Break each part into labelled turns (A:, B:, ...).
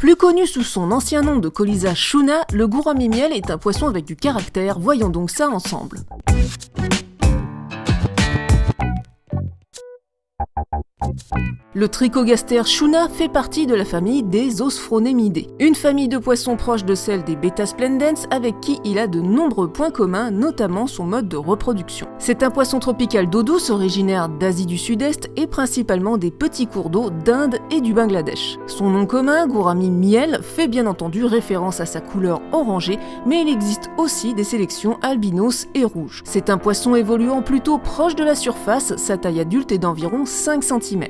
A: Plus connu sous son ancien nom de Colisa shuna, le gourami miel est un poisson avec du caractère, voyons donc ça ensemble. Le Trichogaster shuna fait partie de la famille des Osphronemidés, une famille de poissons proche de celle des Beta splendens avec qui il a de nombreux points communs, notamment son mode de reproduction. C'est un poisson tropical d'eau douce originaire d'Asie du Sud-Est et principalement des petits cours d'eau d'Inde et du Bangladesh. Son nom commun, Gourami miel, fait bien entendu référence à sa couleur orangée, mais il existe aussi des sélections albinos et rouges. C'est un poisson évoluant plutôt proche de la surface, sa taille adulte est d'environ 5 cm.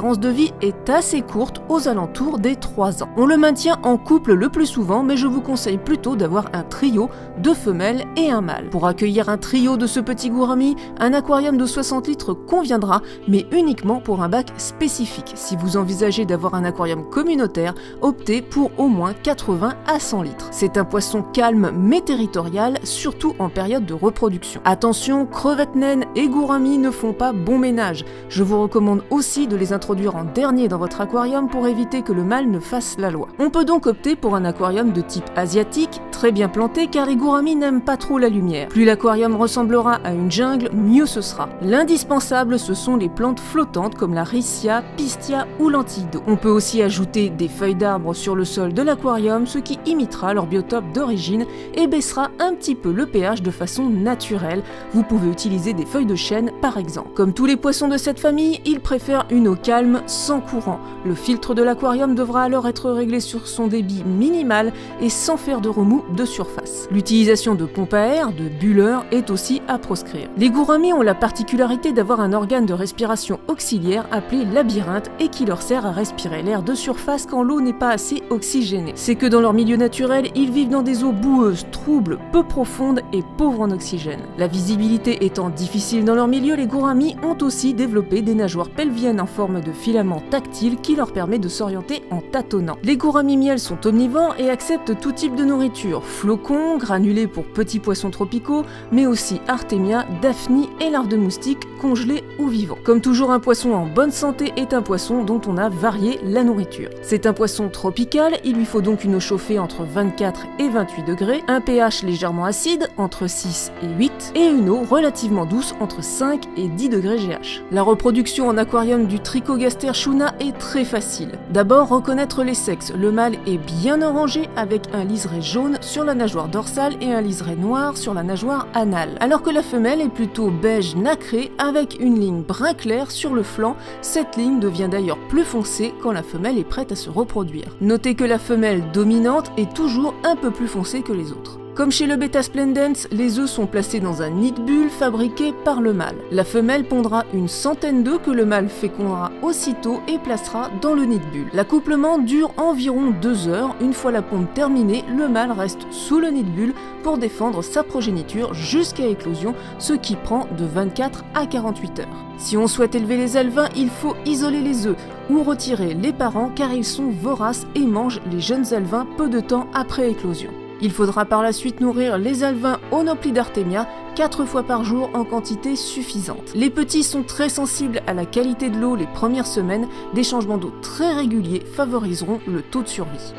A: De vie est assez courte, aux alentours des 3 ans. On le maintient en couple le plus souvent, mais je vous conseille plutôt d'avoir un trio de femelles et un mâle. Pour accueillir un trio de ce petit gourami, un aquarium de 60 litres conviendra, mais uniquement pour un bac spécifique. Si vous envisagez d'avoir un aquarium communautaire, optez pour au moins 80 à 100 litres. C'est un poisson calme mais territorial, surtout en période de reproduction. Attention, crevettes naines et gourami ne font pas bon ménage. Je vous recommande aussi de les introduire en dernier dans votre aquarium pour éviter que le mâle ne fasse la loi. On peut donc opter pour un aquarium de type asiatique, très bien planté car les gouramis n'aiment pas trop la lumière. Plus l'aquarium ressemblera à une jungle, mieux ce sera. L'indispensable, ce sont les plantes flottantes comme la Riccia, Pistia ou l'Antido. On peut aussi ajouter des feuilles d'arbres sur le sol de l'aquarium, ce qui imitera leur biotope d'origine et baissera un petit peu le pH de façon naturelle. Vous pouvez utiliser des feuilles de chêne par exemple. Comme tous les poissons de cette famille, ils préfèrent une eau calme sans courant. Le filtre de l'aquarium devra alors être réglé sur son débit minimal et sans faire de remous de surface. L'utilisation de pompes à air, de bulleurs, est aussi à proscrire. Les gouramis ont la particularité d'avoir un organe de respiration auxiliaire appelé labyrinthe et qui leur sert à respirer l'air de surface quand l'eau n'est pas assez oxygénée. C'est que dans leur milieu naturel, ils vivent dans des eaux boueuses, troubles, peu profondes et pauvres en oxygène. La visibilité étant difficile dans leur milieu, les gouramis ont aussi développé des nageoires pelviennes en forme de filament tactile qui leur permet de s'orienter en tâtonnant. Les gouramis miel sont omnivores et acceptent tout type de nourriture, flocons, granulés pour petits poissons tropicaux, mais aussi artémia, daphnie et larves de moustiques congelés ou vivants. Comme toujours, un poisson en bonne santé est un poisson dont on a varié la nourriture. C'est un poisson tropical, il lui faut donc une eau chauffée entre 24 et 28 degrés, un pH légèrement acide entre 6 et 8 et une eau relativement douce entre 5 et 10 degrés GH. La reproduction en aquarium du tricot Gaster Shuna est très facile. D'abord, reconnaître les sexes. Le mâle est bien orangé avec un liseré jaune sur la nageoire dorsale et un liseré noir sur la nageoire anale. Alors que la femelle est plutôt beige nacré avec une ligne brun clair sur le flanc. Cette ligne devient d'ailleurs plus foncée quand la femelle est prête à se reproduire. Notez que la femelle dominante est toujours un peu plus foncée que les autres. Comme chez le Beta Splendens, les œufs sont placés dans un nid de bulle fabriqué par le mâle. La femelle pondra une centaine d'œufs que le mâle fécondera aussitôt et placera dans le nid de bulle. L'accouplement dure environ deux heures. Une fois la ponte terminée, le mâle reste sous le nid de bulle pour défendre sa progéniture jusqu'à éclosion, ce qui prend de 24 à 48 heures. Si on souhaite élever les alevins, il faut isoler les œufs ou retirer les parents car ils sont voraces et mangent les jeunes alevins peu de temps après éclosion. Il faudra par la suite nourrir les alevins au d'Artemia 4 fois par jour en quantité suffisante. Les petits sont très sensibles à la qualité de l'eau les premières semaines, des changements d'eau très réguliers favoriseront le taux de survie.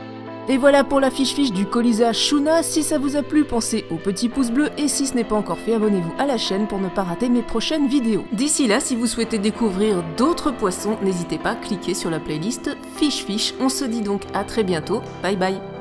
A: Et voilà pour la fiche fiche du Colisa Shuna. Si ça vous a plu, pensez au petit pouce bleu et si ce n'est pas encore fait, abonnez-vous à la chaîne pour ne pas rater mes prochaines vidéos. D'ici là, si vous souhaitez découvrir d'autres poissons, n'hésitez pas à cliquer sur la playlist Fiche Fiche. On se dit donc à très bientôt. Bye bye